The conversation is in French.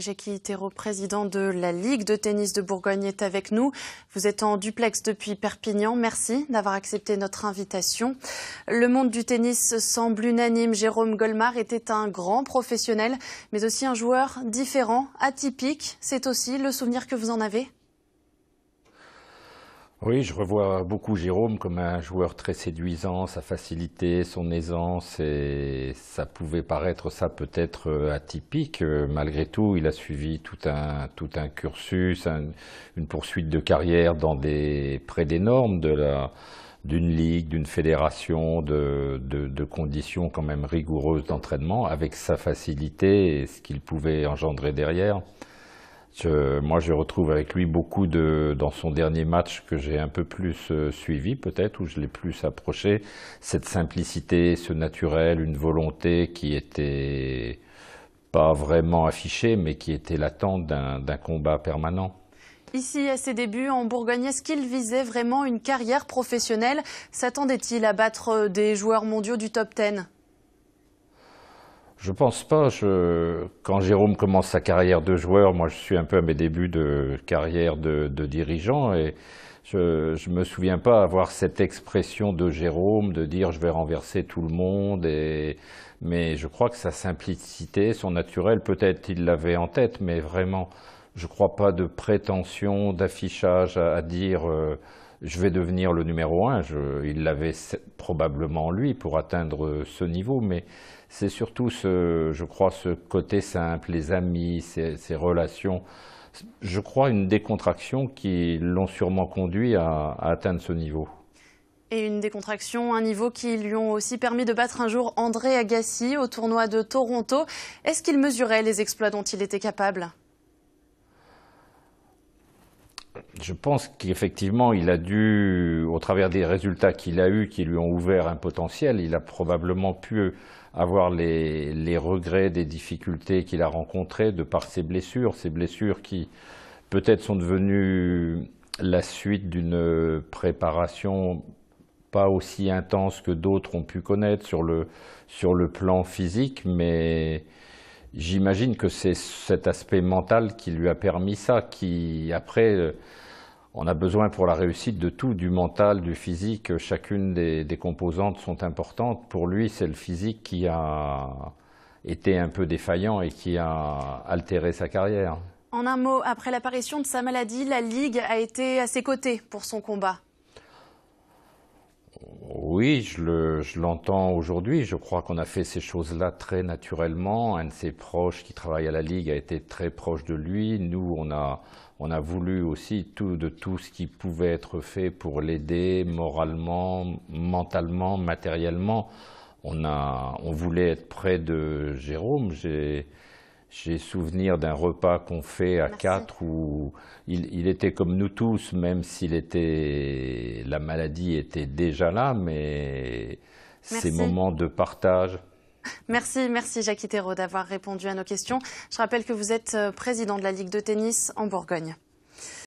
Jackie Thérault, président de la Ligue de tennis de Bourgogne, est avec nous. Vous êtes en duplex depuis Perpignan. Merci d'avoir accepté notre invitation. Le monde du tennis semble unanime. Jérôme Golmar était un grand professionnel, mais aussi un joueur différent, atypique. C'est aussi le souvenir que vous en avez oui, je revois beaucoup Jérôme comme un joueur très séduisant, sa facilité, son aisance, et ça pouvait paraître ça peut-être euh, atypique. Euh, malgré tout, il a suivi tout un, tout un cursus, une poursuite de carrière dans des, près des normes de la, d'une ligue, d'une fédération, de, de, de, conditions quand même rigoureuses d'entraînement, avec sa facilité et ce qu'il pouvait engendrer derrière moi, je retrouve avec lui beaucoup de, dans son dernier match que j'ai un peu plus euh, suivi, peut-être, où je l'ai plus approché, cette simplicité, ce naturel, une volonté qui était pas vraiment affichée, mais qui était l'attente d'un combat permanent. Ici, à ses débuts en Bourgogne, est-ce qu'il visait vraiment une carrière professionnelle? S'attendait-il à battre des joueurs mondiaux du top 10 je pense pas. Quand Jérôme commence sa carrière de joueur, moi je suis un peu à mes débuts de carrière de, dirigeant et je, je me souviens pas avoir cette expression de Jérôme de dire je vais renverser tout le monde. Et, mais je crois que sa simplicité, son naturel, peut-être il l'avait en tête, mais vraiment, je crois pas de prétention, d'affichage à, dire. Euh, je vais devenir le numéro un. il l'avait probablement lui pour atteindre ce niveau, mais c'est surtout, ce, je crois, ce côté simple, les amis, ces, relations. Je crois une décontraction qui l'ont sûrement conduit à, atteindre ce niveau. Et une décontraction, un niveau qui lui ont aussi permis de battre un jour André Agassi au tournoi de Toronto. Est-ce qu'il mesurait les exploits dont il était capable? Je pense qu'effectivement, il a dû, au travers des résultats qu'il a eus, qui lui ont ouvert un potentiel, il a probablement pu avoir les, regrets des difficultés qu'il a rencontrées de par ses blessures, ces blessures qui peut-être sont devenues la suite d'une préparation pas aussi intense que d'autres ont pu connaître sur le, sur le plan physique, mais j'imagine que c'est cet aspect mental qui lui a permis ça, qui après on a besoin pour la réussite de tout, du mental, du physique. Chacune des, composantes sont importantes. Pour lui, c'est le physique qui a été un peu défaillant et qui a altéré sa carrière. En un mot, après l'apparition de sa maladie, la Ligue a été à ses côtés pour son combat. Oui, je l'entends aujourd'hui. Je crois qu'on a fait ces choses-là très naturellement. Un de ses proches qui travaille à la Ligue a été très proche de lui. Nous, on a, on a voulu aussi tout, de tout ce qui pouvait être fait pour l'aider moralement, mentalement, matériellement. On, a, on voulait être près de Jérôme. Souvenir d'un repas qu'on fait à quatre où il, il, était comme nous tous, même s'il était, la maladie était déjà là, mais ces moments de partage. Merci, merci Jacques Thérault d'avoir répondu à nos questions. Je rappelle que vous êtes euh, président de la Ligue de tennis en Bourgogne.